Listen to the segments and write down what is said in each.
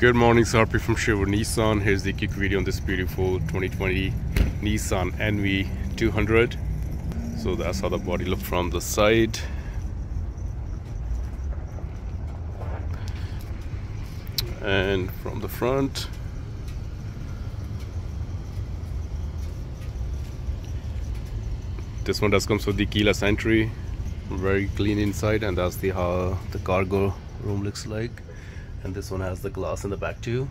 Good morning, Sarpi from Sherwood Nissan. Here's the quick video on this beautiful 2020 Nissan NV 200. So that's how the body looks from the side. And from the front. This one does comes with the keyless entry. Very clean inside and that's the how the cargo room looks like and this one has the glass in the back too.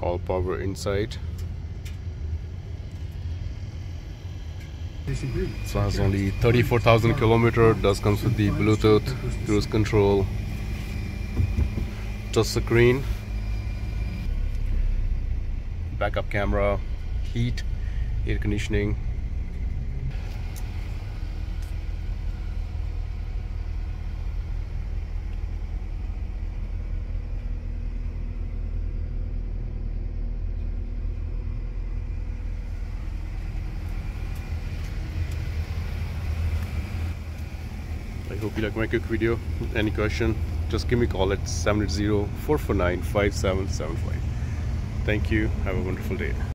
All power inside. So has only 34,000 kilometer. Does comes with the Bluetooth cruise control touch screen backup camera, heat, air conditioning. I hope you like my quick video. Any question, just give me a call at 780-449-5775. Thank you. Have a wonderful day.